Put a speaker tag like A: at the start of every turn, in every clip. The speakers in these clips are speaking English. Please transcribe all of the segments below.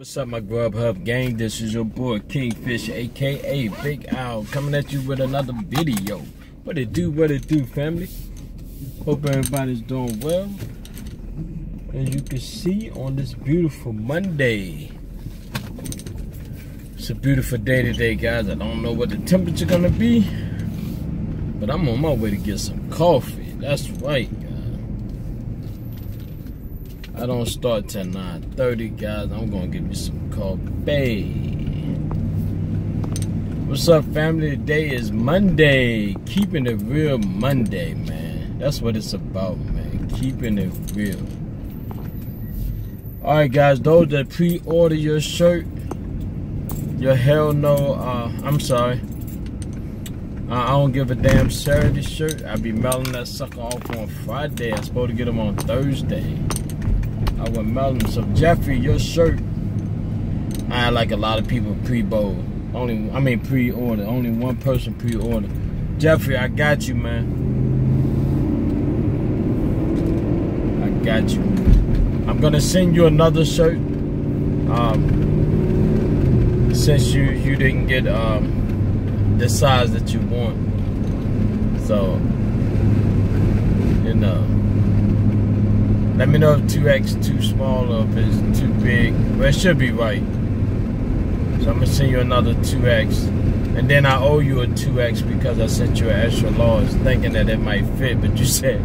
A: What's up, my Grubhub gang? This is your boy Kingfish, aka Big Owl, coming at you with another video. What it do, what it do, family? Hope everybody's doing well. As you can see on this beautiful Monday. It's a beautiful day today, guys. I don't know what the temperature gonna be, but I'm on my way to get some coffee. That's right, I don't start till 9.30, guys. I'm gonna give you some coffee. What's up, family? Today is Monday. Keeping it real Monday, man. That's what it's about, man. Keeping it real. Alright, guys. Those that pre-order your shirt, your hell no, uh, I'm sorry. Uh, I don't give a damn Saturday shirt. I be mailing that sucker off on Friday. I'm supposed to get them on Thursday. I went melon. So Jeffrey, your shirt. I like a lot of people pre-bowl. Only, I mean pre-order. Only one person pre-order. Jeffrey, I got you, man. I got you. I'm gonna send you another shirt. Um, since you you didn't get um the size that you want, so you know. Let me know if 2X too small or if it's too big. Well, it should be right. So I'm gonna send you another 2X. And then I owe you a 2X because I sent you an extra large thinking that it might fit, but you said,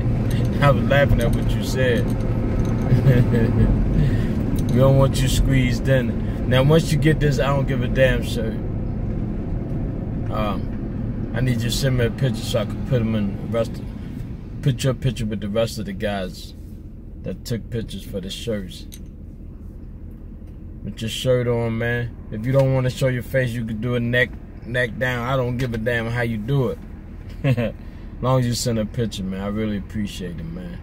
A: I was laughing at what you said. we don't want you squeezed in. Now, once you get this, I don't give a damn shirt. Um, I need you to send me a picture so I can put them in the rest of, put your picture with the rest of the guys that took pictures for the shirts. With your shirt on, man. If you don't want to show your face, you can do a neck neck down. I don't give a damn how you do it. as long as you send a picture, man. I really appreciate it, man.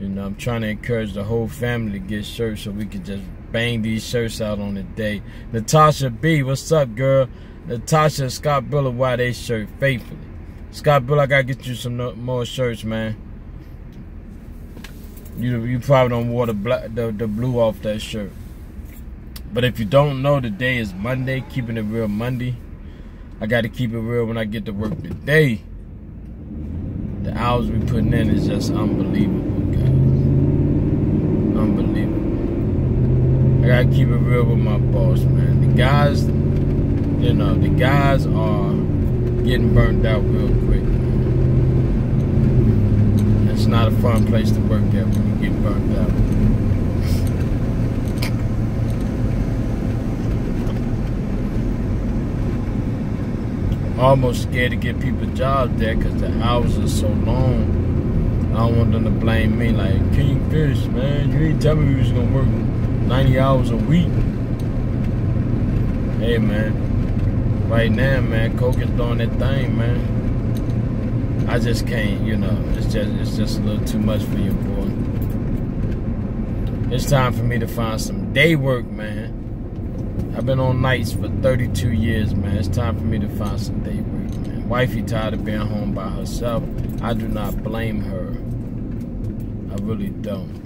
A: You know, I'm trying to encourage the whole family to get shirts so we can just bang these shirts out on the day. Natasha B, what's up, girl? Natasha Scott Biller, why they shirt faithfully. Scott Biller, I gotta get you some more shirts, man. You you probably don't wear the black the, the blue off that shirt. But if you don't know, the day is Monday. Keeping it real Monday. I got to keep it real when I get to work today. The hours we putting in is just unbelievable, guys. Unbelievable. I gotta keep it real with my boss, man. The guys, you know, the guys are getting burnt out real quick not a fun place to work at when you get burnt out. Almost scared to get people jobs there because the hours are so long. I don't want them to blame me like, Kingfish, man, you ain't tell me we was gonna work 90 hours a week. Hey, man, right now, man, Coke is doing that thing, man. I just can't, you know, it's just it's just a little too much for you, boy. It's time for me to find some day work, man. I've been on nights for 32 years, man. It's time for me to find some day work, man. Wifey tired of being home by herself. I do not blame her. I really don't.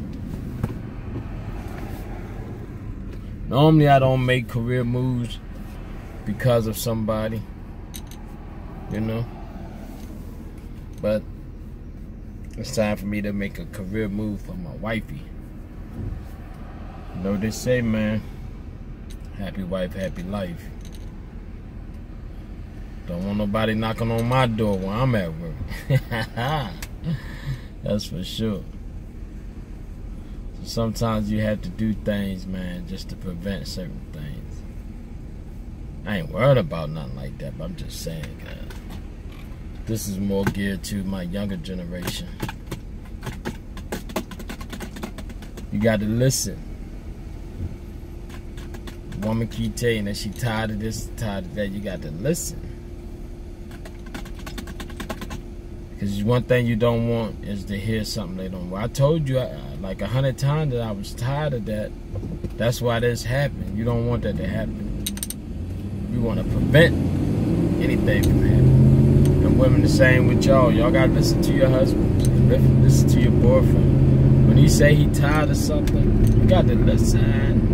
A: Normally, I don't make career moves because of somebody, you know. But it's time for me to make a career move for my wifey. Know they say, man. Happy wife, happy life. Don't want nobody knocking on my door when I'm at work. That's for sure. So sometimes you have to do things, man, just to prevent certain things. I ain't worried about nothing like that, but I'm just saying, guys. This is more geared to my younger generation. You got to listen. woman keep telling that she tired of this, tired of that. You got to listen. Because one thing you don't want is to hear something they don't want. I told you uh, like a hundred times that I was tired of that. That's why this happened. You don't want that to happen. You want to prevent anything from happening women the same with y'all. Y'all gotta listen to your husband. Listen to your boyfriend. When he say he tired of something, you gotta listen.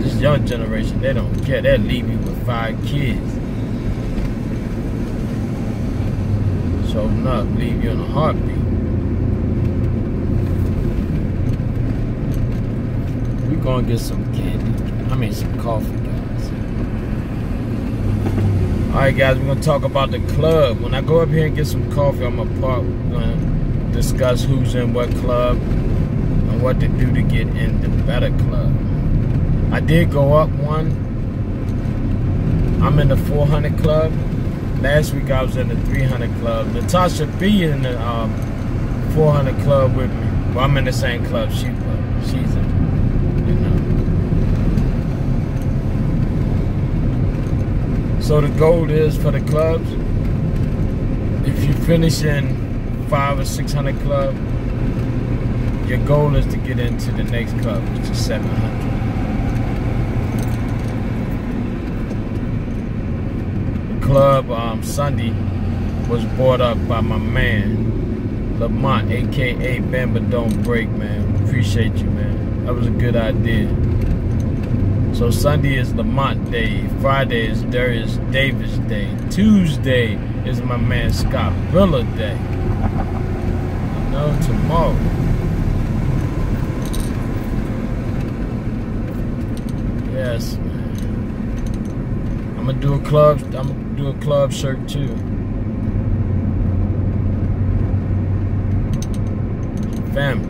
A: This young generation, they don't care. They'll leave you with five kids. So not leave you in a heartbeat. We gonna get some candy. I mean some coffee. Alright guys, we're gonna talk about the club. When I go up here and get some coffee, I'm gonna park gonna discuss who's in what club and what to do to get in the better club. I did go up one. I'm in the 400 club. Last week I was in the 300 club. Natasha B in the um, 400 club with me. Well, I'm in the same club she She's in, you know. So the goal is for the clubs, if you finish in five or 600 club, your goal is to get into the next club, which is 700. club um, Sunday was brought up by my man, Lamont, aka Bamba Don't Break, man. Appreciate you, man. That was a good idea. So Sunday is Lamont Day, Friday is Darius Davis Day, Tuesday is my man Scott Rilla Day. You know, tomorrow. Yes, I'm gonna do a club. I'm gonna do a club shirt too. Family,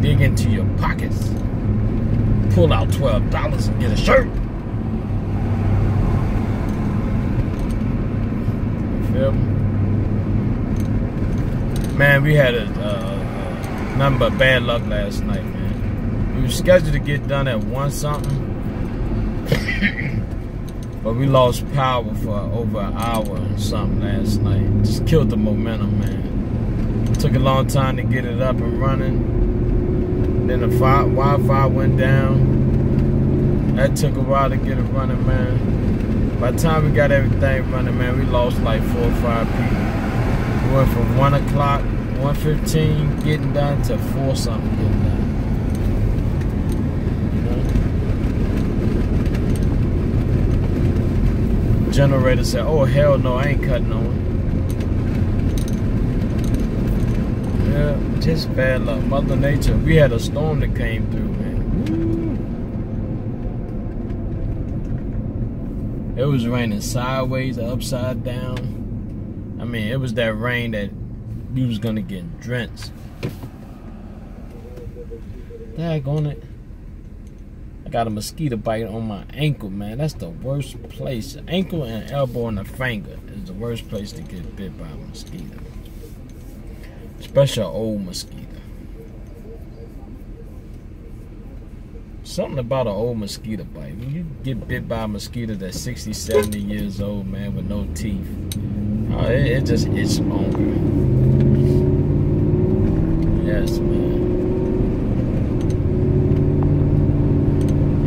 A: dig into your pockets. Pull out twelve dollars and get a shirt. Man, we had a uh, nothing but bad luck last night, man. We were scheduled to get done at one something. but we lost power for over an hour or something last night. Just killed the momentum, man. It took a long time to get it up and running. Then the Wi-Fi went down. That took a while to get it running, man. By the time we got everything running, man, we lost like four or five people. We went from 1 o'clock, 1.15 getting done to 4 something getting done. generator said, oh, hell no, I ain't cutting on. Yeah, just bad luck. Mother Nature. We had a storm that came through, man. It was raining sideways, upside down. I mean, it was that rain that we was gonna get drenched. Dag on it I got a mosquito bite on my ankle, man. That's the worst place. Ankle and elbow and the finger is the worst place to get bit by a mosquito. Especially an old mosquito. Something about an old mosquito bite. When you get bit by a mosquito that's 60, 70 years old, man, with no teeth, uh, it, it just itches longer. Yes, man.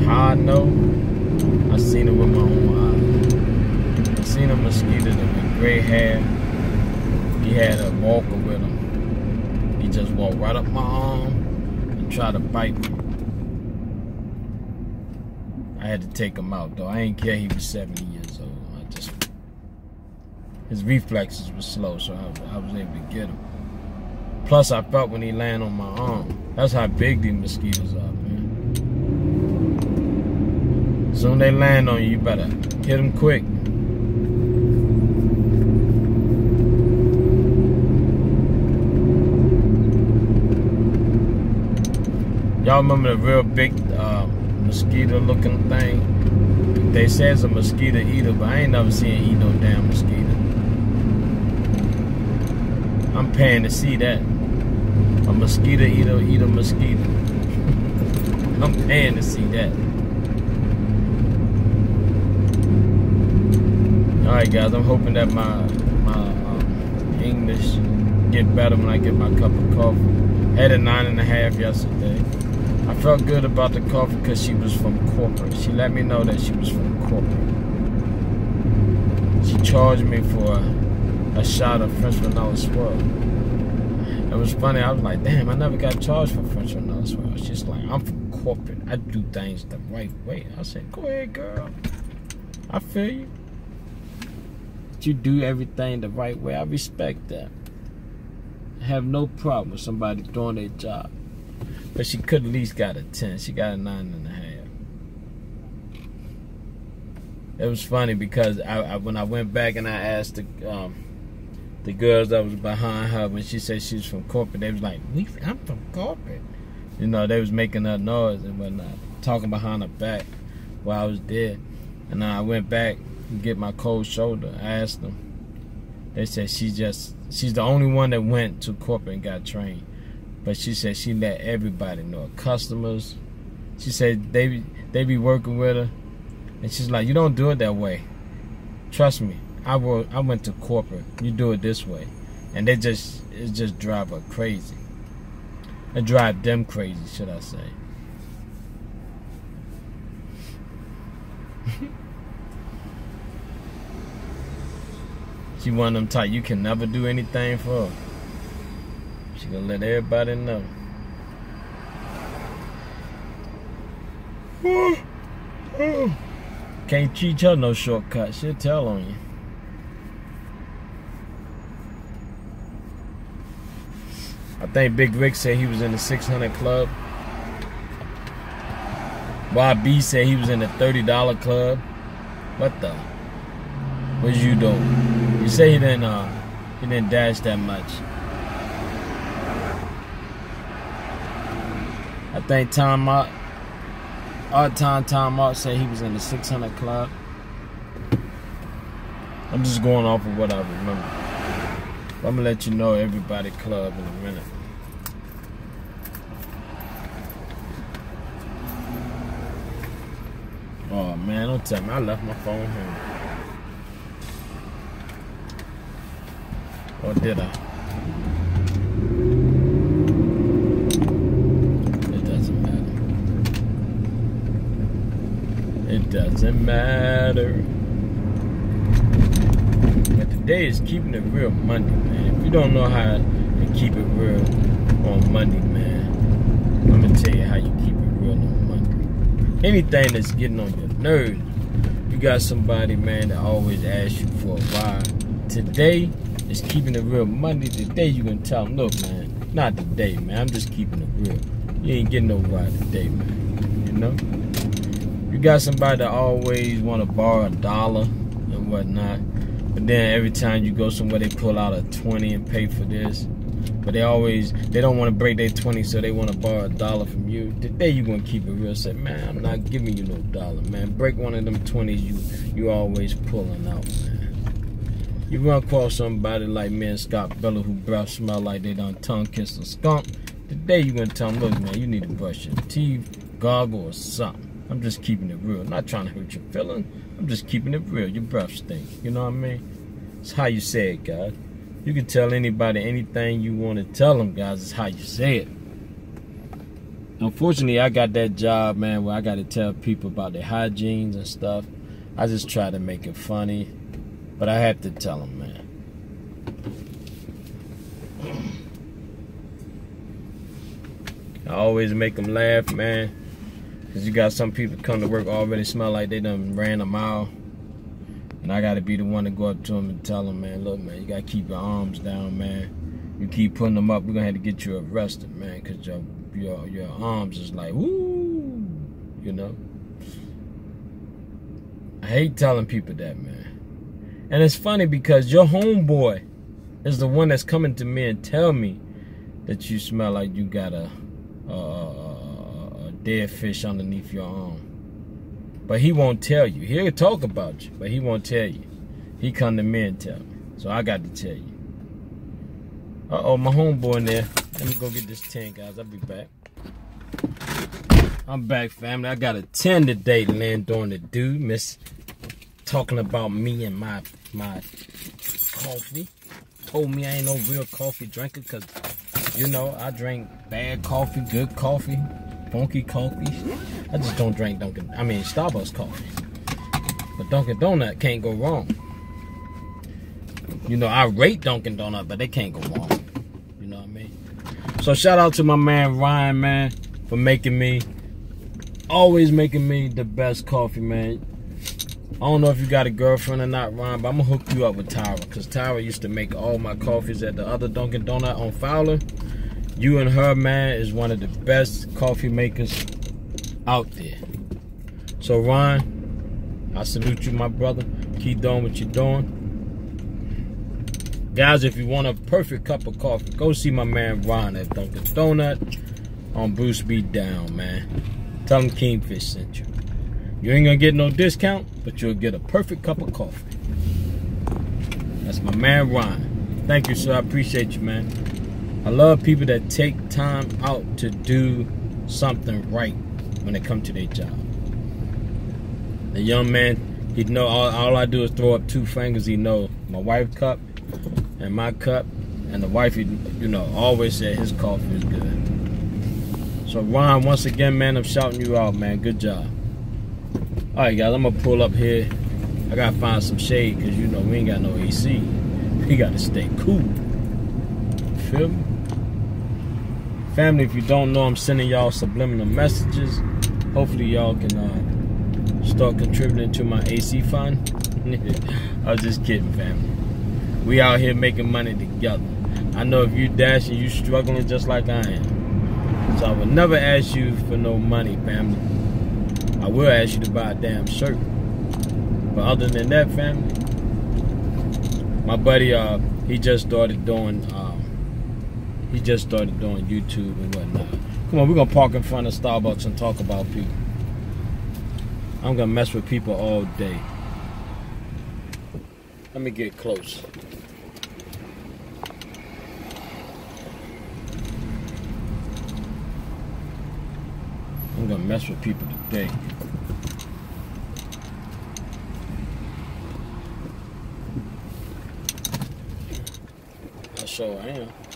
A: I know, I seen it with my own eyes. I seen a mosquito that with gray hair. He had a walker with him. He just walked right up my arm tried to bite me. I had to take him out though. I ain't care he was 70 years old. I just his reflexes were slow, so I, I was able to get him. Plus, I felt when he landed on my arm. That's how big these mosquitoes are. Soon they land on you, you better hit them quick. Y'all remember the real big uh, mosquito looking thing? They say it's a mosquito eater, but I ain't never seen eat no damn mosquito. I'm paying to see that. A mosquito eater eat a mosquito. I'm paying to see that. All right, guys. I'm hoping that my my um, English get better when I get my cup of coffee. Had a nine and a half yesterday. I felt good about the coffee because she was from corporate. She let me know that she was from corporate. She charged me for a, a shot of French vanilla swirl. It was funny. I was like, damn, I never got charged for French vanilla swirl. She's like, I'm from corporate. I do things the right way. I said, go ahead, girl. I feel you. You do everything the right way. I respect that. I have no problem with somebody doing their job. But she could at least got a 10. She got a nine and a half. It was funny because I, I when I went back and I asked the um, the girls that was behind her when she said she was from corporate, they was like, "We, I'm from corporate." You know, they was making that noise and whatnot, talking behind her back while I was there. And I went back and get my cold shoulder. I asked them. They said she just she's the only one that went to corporate and got trained. But she said she let everybody know, customers. She said they they be working with her, and she's like, you don't do it that way. Trust me, I will. I went to corporate. You do it this way, and they just it just drive her crazy. It drive them crazy, should I say? she one of them type you can never do anything for her. She gonna let everybody know. Can't teach her no shortcut. She'll tell on you. I think Big Rick said he was in the 600 club. Bob B said he was in the $30 club. What the? What you do? You say he didn't uh he didn't dash that much. I think Tom Mott Odd Time Tom said he was in the 600 club. I'm just going off of what I remember. I'm gonna let you know everybody club in a minute. Oh man, don't tell me I left my phone home. Or did I? It doesn't matter. It doesn't matter. But today is keeping it real Monday, man. If you don't know how to keep it real on Monday, man, I'm gonna tell you how you keep it real on Monday. Anything that's getting on your nerves, you got somebody, man, that always asks you for a ride. Today is keeping it real Monday. Today you gonna tell them, look, man, not today, man. I'm just keeping it real. You ain't getting no ride today, man. You know? You got somebody that always wanna borrow a dollar and whatnot. But then every time you go somewhere, they pull out a 20 and pay for this. But they always, they don't want to break their 20, so they want to borrow a dollar from you. Today you going to keep it real. Say, man, I'm not giving you no dollar, man. Break one of them 20s you you always pulling out, man. You run across somebody like me and Scott Bella who breath smell like they done tongue kiss a skunk. Today you going to tell them, look, man, you need to brush your teeth, gargle, or something. I'm just keeping it real. I'm not trying to hurt your feelings. I'm just keeping it real. Your breath stink. You know what I mean? It's how you say it, guys. You can tell anybody anything you want to tell them, guys. It's how you say it. Unfortunately, I got that job, man, where I got to tell people about their hygienes and stuff. I just try to make it funny, but I have to tell them, man. I always make them laugh, man. Cause you got some people come to work already smell like they done ran a mile. And I gotta be the one to go up to them and tell them, man, look, man, you gotta keep your arms down, man. You keep putting them up, we're gonna have to get you arrested, man, cause your your your arms is like, woo, you know. I hate telling people that, man. And it's funny because your homeboy is the one that's coming to me and tell me that you smell like you got a, a, a dead fish underneath your arm. But he won't tell you. He'll talk about you, but he won't tell you. He come to me and tell me. So I got to tell you. Uh-oh, my homeboy in there. Let me go get this 10, guys. I'll be back. I'm back, family. I got a 10 today, land on the dude. Miss talking about me and my my coffee. Told me I ain't no real coffee drinker because, you know, I drink bad coffee, good coffee, funky coffee. I just don't drink Dunkin', I mean Starbucks coffee. But Dunkin' Donut can't go wrong. You know, I rate Dunkin' Donut, but they can't go wrong. You know what I mean? So shout out to my man Ryan, man, for making me always making me the best coffee, man. I don't know if you got a girlfriend or not, Ron, but I'm gonna hook you up with Tyra. Cause Tyra used to make all my coffees at the other Dunkin' Donut on Fowler. You and her, man, is one of the best coffee makers out there. So Ron, I salute you, my brother. Keep doing what you're doing. Guys, if you want a perfect cup of coffee, go see my man Ron at Dunkin' Donut on Bruce B. Down, man. Tell him Kingfish sent you. You ain't gonna get no discount, but you'll get a perfect cup of coffee. That's my man Ron. Thank you, sir. I appreciate you, man. I love people that take time out to do something right when they come to their job. The young man, he know all, all I do is throw up two fingers. He know my wife cup and my cup, and the wife, you know, always said his coffee is good. So Ron, once again, man, I'm shouting you out, man. Good job. All right, guys, I'm gonna pull up here. I gotta find some shade because you know we ain't got no AC. We gotta stay cool. Feel me? Family, if you don't know, I'm sending y'all subliminal messages. Hopefully, y'all can uh, start contributing to my AC fund. I was just kidding, family. We out here making money together. I know if you dashing, you struggling just like I am. So I would never ask you for no money, family. I will ask you to buy a damn shirt. But other than that, family, my buddy, uh, he just started doing, um, he just started doing YouTube and whatnot. Come on, we're gonna park in front of Starbucks and talk about people. I'm gonna mess with people all day. Let me get close. I'm gonna mess with people today. I sure am.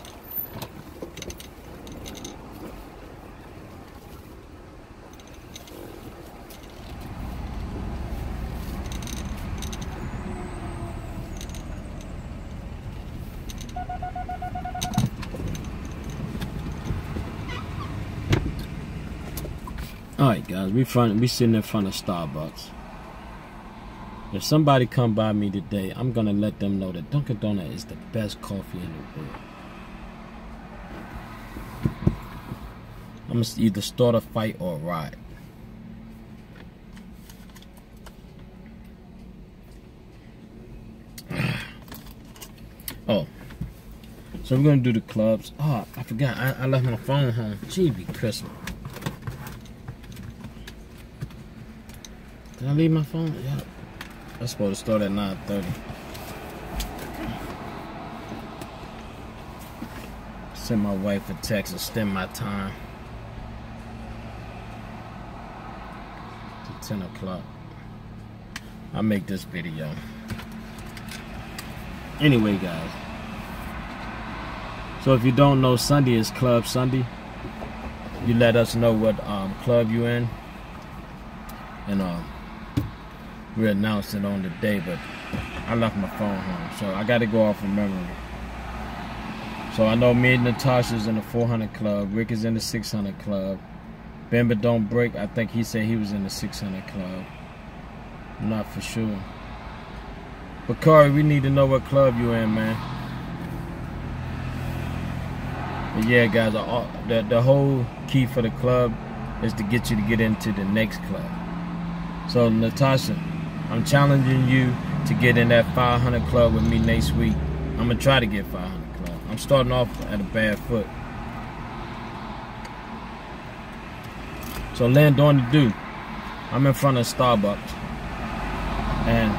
A: Alright guys, we front we sitting in front of Starbucks. If somebody come by me today, I'm gonna let them know that Dunkin' Donut is the best coffee in the world. I'm gonna either start a fight or ride. oh. So we're gonna do the clubs. Oh, I forgot. I, I left my phone home. Gee, be Christmas. Did I leave my phone? Yeah. I'm supposed to start at 9.30. Send my wife a text, and extend my time to 10 o'clock. I'll make this video. Anyway, guys. So if you don't know, Sunday is Club Sunday. You let us know what um, club you in. And um, we announced it on the day, but I left my phone home, so I got to go off of memory. So I know me and Natasha's in the 400 club, Rick is in the 600 club, Bimba Don't Break, I think he said he was in the 600 club. I'm not for sure. But Corey, we need to know what club you in, man. But yeah, guys, uh, uh, the, the whole key for the club is to get you to get into the next club. So Natasha, I'm challenging you to get in that 500 club with me next week. I'm gonna try to get 500 club. I'm starting off at a bad foot. So land on to do. I'm in front of Starbucks. And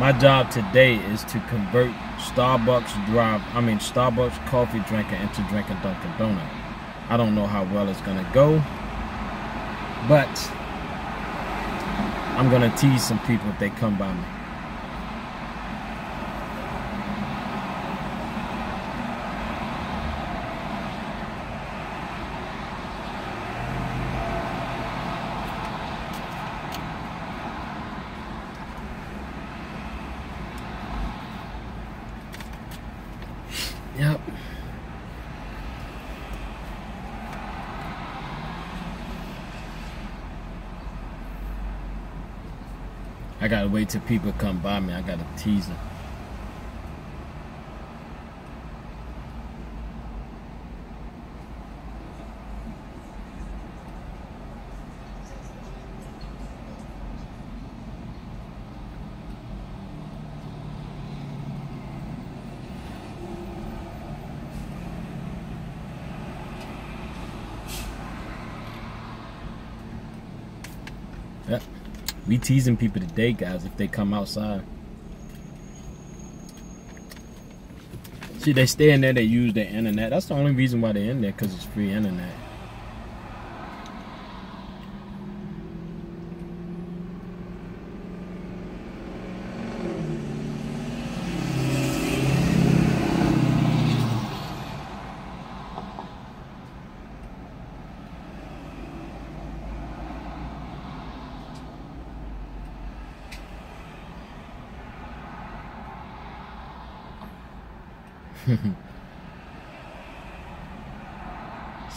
A: my job today is to convert Starbucks drive, I mean Starbucks coffee drinker into drinking Dunkin' Donut. I don't know how well it's gonna go, but I'm gonna tease some people if they come by me. Yep. I gotta wait till people come by me. I gotta tease them. Yep. We teasing people today, guys, if they come outside. See, they stay in there, they use the internet. That's the only reason why they're in there, because it's free internet.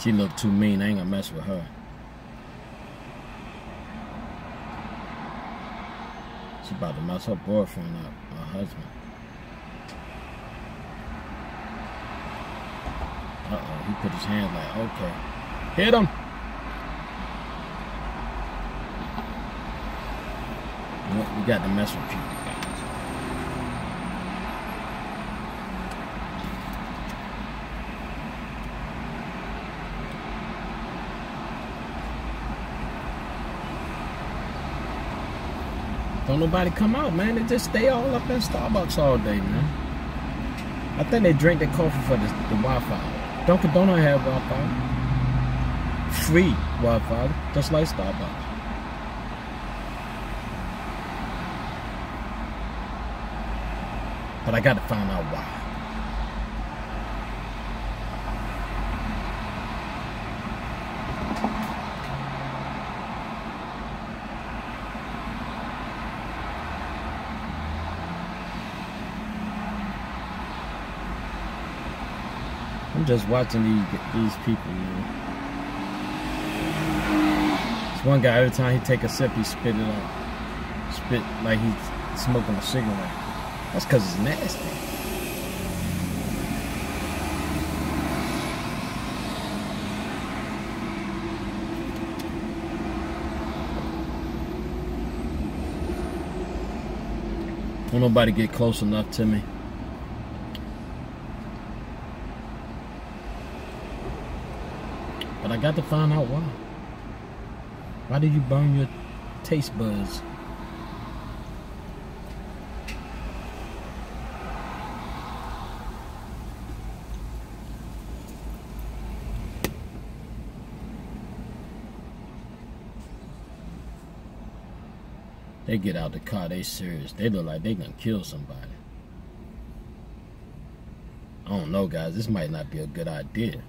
A: She look too mean. I ain't gonna mess with her. She about to mess her boyfriend up, her husband. Uh-oh, he put his hands like, okay. Hit him! We got to mess with people. Don't nobody come out, man. They just stay all up in Starbucks all day, man. I think they drink their coffee for the, the Wi-Fi. Dunkin' Donut have Wi-Fi. Free Wi-Fi, just like Starbucks. But I got to find out why. Just watching these these people. This one guy, every time he take a sip, he spit it out. Spit like he's smoking a cigarette. That's because it's nasty. Don't nobody get close enough to me. But I got to find out why. Why did you burn your taste buds? They get out the car, they serious. They look like they gonna kill somebody. I don't know, guys. This might not be a good idea.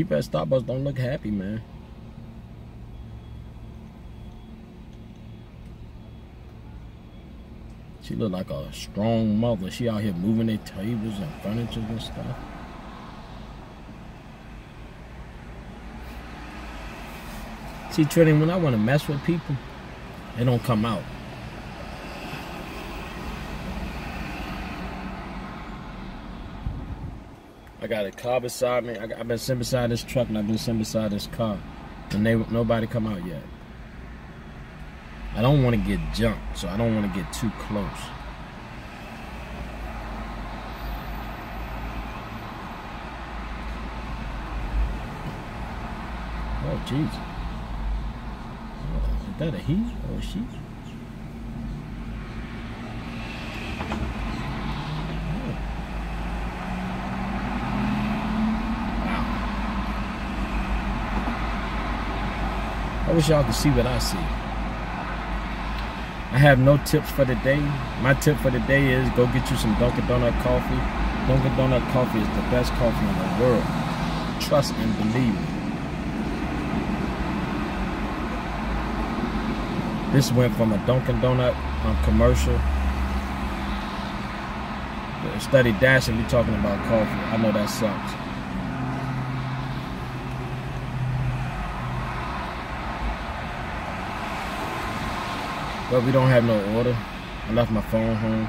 A: People at Starbucks don't look happy, man. She look like a strong mother. She out here moving their tables and furniture and stuff. See, Trinity, when I want to mess with people, they don't come out. Got a car beside me. I have been sitting beside this truck and I've been sitting beside this car. And they nobody come out yet. I don't want to get jumped, so I don't want to get too close. Oh. Oh, is that a he or a she? I wish y'all could see what I see. I have no tips for the day. My tip for the day is go get you some Dunkin' Donut coffee. Dunkin' Donut coffee is the best coffee in the world. Trust and believe me. This went from a Dunkin' Donut um, commercial. Study dashing, we talking about coffee. I know that sucks. But we don't have no order. I left my phone home.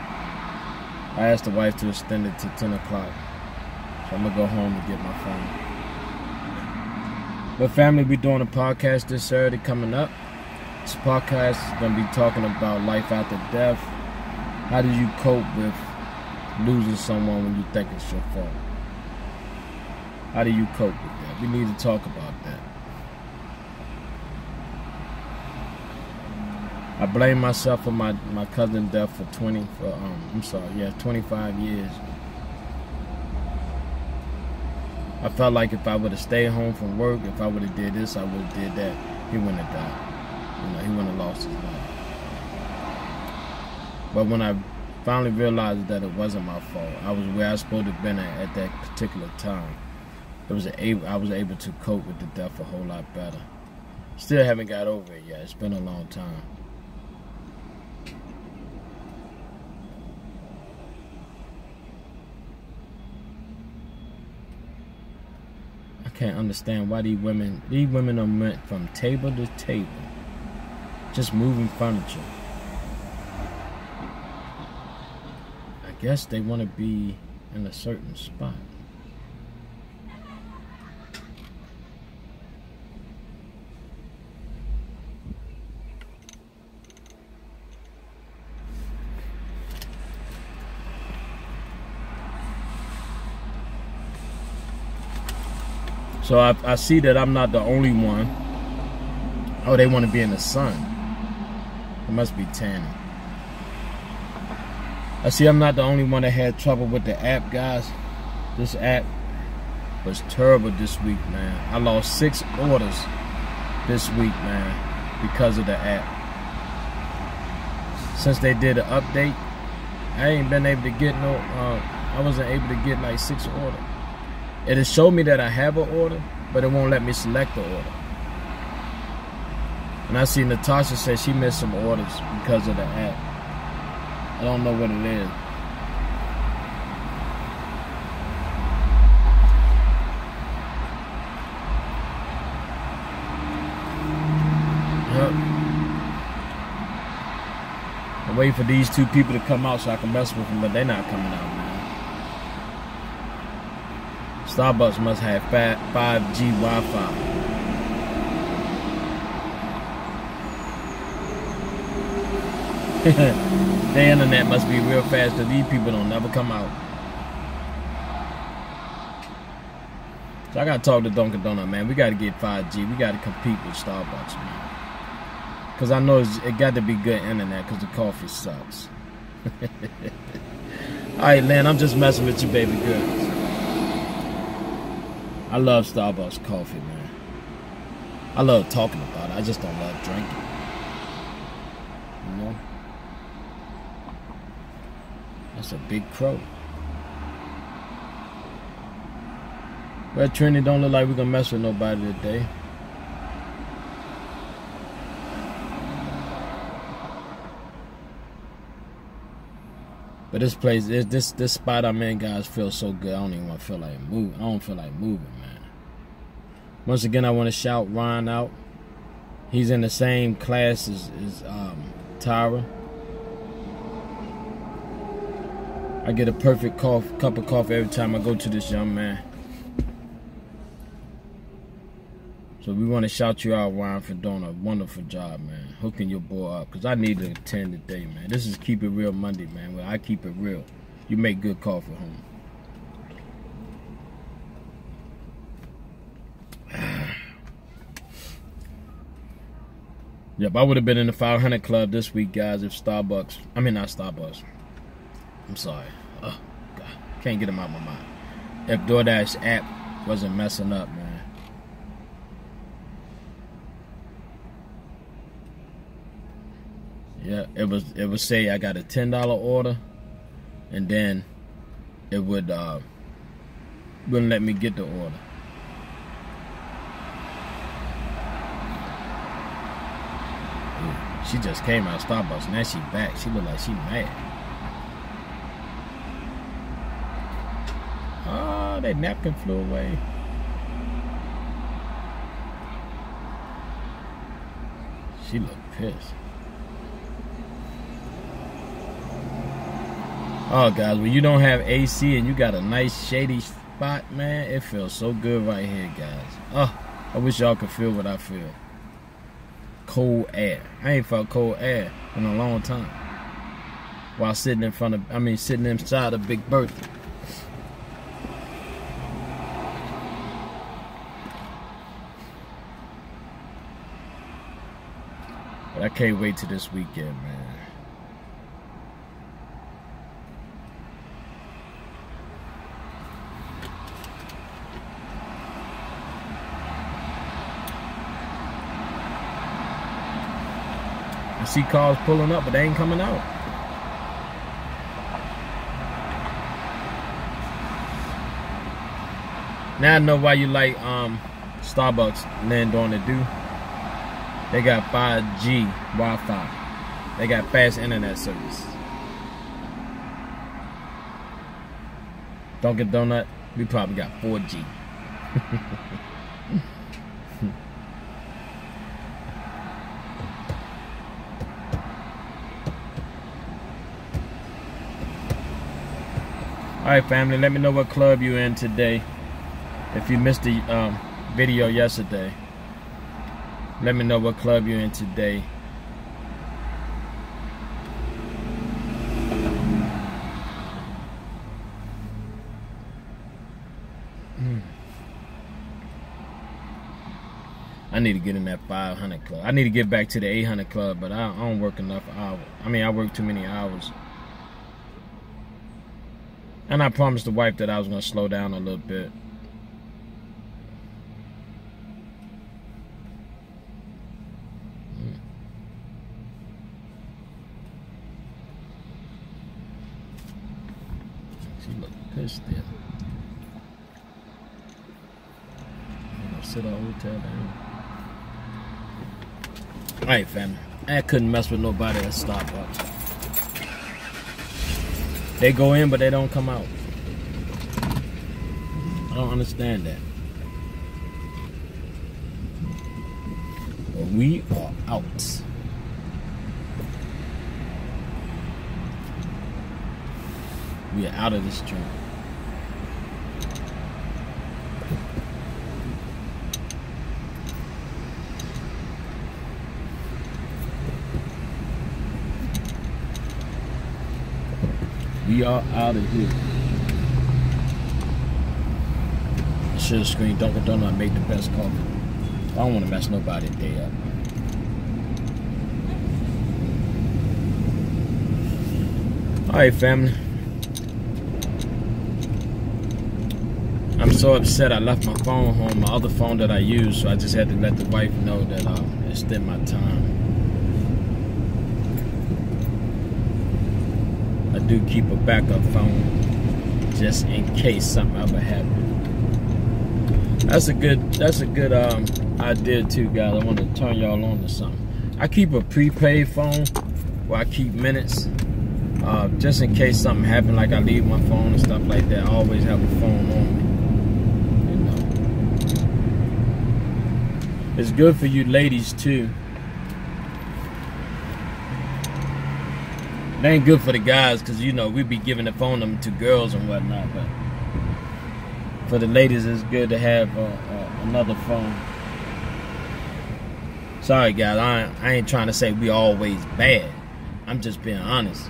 A: I asked the wife to extend it to 10 o'clock. So I'm gonna go home and get my phone. But family, we doing a podcast this Saturday coming up. This podcast is gonna be talking about life after death. How do you cope with losing someone when you think it's your fault? How do you cope with that? We need to talk about that. I blame myself for my, my cousin death for 20, for, um, I'm sorry, yeah, 25 years. I felt like if I would have stayed home from work, if I would have did this, I would have did that, he wouldn't have died. You know, he wouldn't have lost his life. But when I finally realized that it wasn't my fault, I was where I was supposed to have been at, at that particular time. It was able, I was able to cope with the death a whole lot better. Still haven't got over it yet. It's been a long time. Can't understand why these women these women are meant from table to table. Just moving furniture. I guess they want to be in a certain spot. So I, I see that I'm not the only one. Oh, they want to be in the sun. It must be tanning. I see I'm not the only one that had trouble with the app, guys. This app was terrible this week, man. I lost six orders this week, man, because of the app. Since they did an update, I ain't been able to get no, uh, I wasn't able to get like six orders. It has showed me that I have an order, but it won't let me select the order. And I see Natasha say she missed some orders because of the app. I don't know what it is. Yep. I'm waiting for these two people to come out so I can mess with them, but they're not coming out. Starbucks must have 5G Wi-Fi. the internet must be real fast because these people don't never come out. So I gotta talk to Dunkin' Donut, man. We gotta get 5G. We gotta compete with Starbucks, man. Cause I know it got to be good internet because the coffee sucks. All right, Lynn, I'm just messing with you, baby girl. I love Starbucks coffee, man. I love talking about it. I just don't love drinking. You know? That's a big crow. Well, Trinity don't look like we're gonna mess with nobody today. But this place, this this spot I'm in, guys, feels so good. I don't even want to feel like moving. I don't feel like moving, man. Once again, I want to shout Ron out. He's in the same class as, as um, Tyra. I get a perfect cough, cup of coffee every time I go to this young man. So we want to shout you out, Ryan, for doing a wonderful job, man. Hooking your boy up. Because I need to attend today, man. This is Keep It Real Monday, man. Where I keep it real. You make good coffee home. yep, I would have been in the 500 Club this week, guys, if Starbucks... I mean, not Starbucks. I'm sorry. Oh, God. Can't get them out of my mind. If DoorDash app wasn't messing up, man. Yeah, it was it would say I got a ten dollar order, and then it would uh, wouldn't let me get the order. She just came out of Starbucks. Now she back. She look like she mad. Oh, that napkin flew away. She looked pissed. Oh, guys, when you don't have AC and you got a nice shady spot, man, it feels so good right here, guys. Oh, I wish y'all could feel what I feel. Cold air. I ain't felt cold air in a long time. While sitting in front of, I mean, sitting inside a Big Bertha. But I can't wait till this weekend, man. I see cars pulling up, but they ain't coming out. Now I know why you like um, Starbucks land on the do. They got 5G Wi-Fi. They got fast internet service. Dunkin' Donut, we probably got 4G. Alright family, let me know what club you in today. If you missed the um, video yesterday, let me know what club you're in today. Hmm. I need to get in that 500 club. I need to get back to the 800 club, but I, I don't work enough hours. I mean, I work too many hours. And I promised the wife that I was going to slow down a little bit. She look pissed there. Gonna sit our hotel down. Alright, family. I couldn't mess with nobody at Starbucks. They go in, but they don't come out. I don't understand that. But we are out. We are out of this joint. Are out of here. Should have screened Dunkin' Donut made the best coffee. I don't want to mess nobody day up. Alright, family. I'm so upset I left my phone home, my other phone that I use, so I just had to let the wife know that uh, extend my time. I do keep a backup phone just in case something ever happens. That's a good that's a good um, idea too, guys. I want to turn y'all on to something. I keep a prepaid phone where I keep minutes. Uh, just in case something happens, like I leave my phone and stuff like that, I always have a phone on me. It's good for you ladies too. It ain't good for the guys because you know we be giving the phone them to girls and whatnot, but for the ladies, it's good to have uh, uh, another phone. Sorry, guys, I, I ain't trying to say we always bad. I'm just being honest.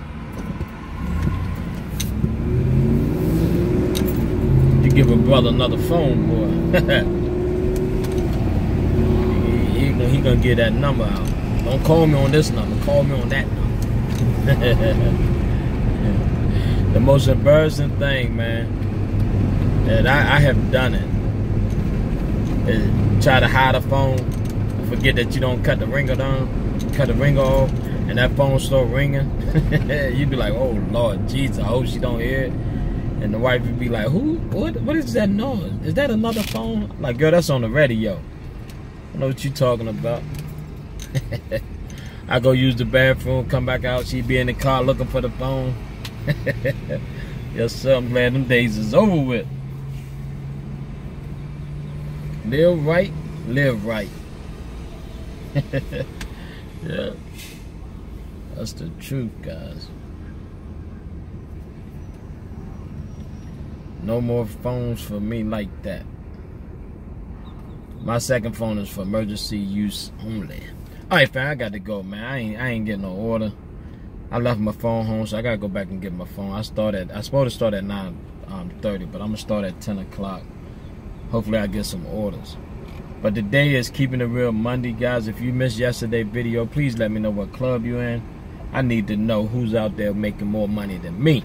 A: You give a brother another phone, boy. he, he, he gonna get that number out. Don't call me on this number. Call me on that number. The most embarrassing thing, man, that I, I have done it is try to hide a phone, forget that you don't cut the ringer down, cut the ringer off, and that phone start ringing. You'd be like, "Oh Lord, Jesus, I hope she don't hear it." And the wife would be like, "Who? What? What is that noise? Is that another phone?" Like, girl, that's on the radio. I know what you talking about. I go use the bathroom, come back out, she be in the car looking for the phone. yes, sir, I'm glad them days is over with. Live right, live right. yeah. That's the truth, guys. No more phones for me like that. My second phone is for emergency use only. All right, fam, I got to go, man. I ain't, I ain't getting no order. I left my phone home, so I gotta go back and get my phone. I started. I supposed to start at nine um, thirty, but I'm gonna start at ten o'clock. Hopefully, I get some orders. But today is keeping it real Monday, guys. If you missed yesterday's video, please let me know what club you in. I need to know who's out there making more money than me.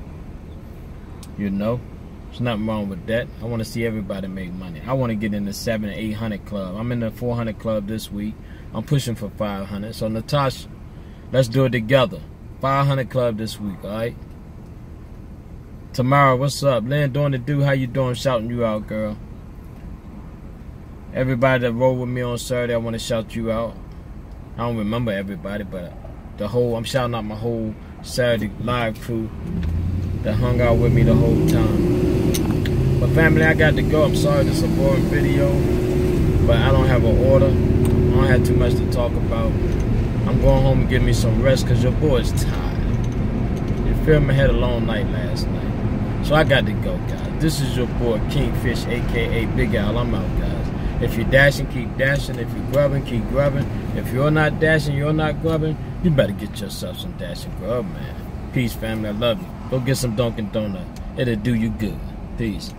A: You know, there's nothing wrong with that. I want to see everybody make money. I want to get in the seven, eight hundred club. I'm in the four hundred club this week. I'm pushing for five hundred. So Natasha, let's do it together. 500 Club this week, alright? Tomorrow, what's up? Lynn doing the do, how you doing? Shouting you out, girl. Everybody that rode with me on Saturday, I want to shout you out. I don't remember everybody, but the whole, I'm shouting out my whole Saturday live crew that hung out with me the whole time. But family, I got to go. I'm sorry this is a boring video, but I don't have an order. I don't have too much to talk about. I'm going home and get me some rest because your boy's tired. You feel me? I had a long night last night. So I got to go, guys. This is your boy, Kingfish, a.k.a. Big Al. I'm out, guys. If you're dashing, keep dashing. If you're grubbing, keep grubbing. If you're not dashing, you're not grubbing, you better get yourself some dashing grub, man. Peace, family. I love you. Go get some Dunkin' Donut. It'll do you good. Peace.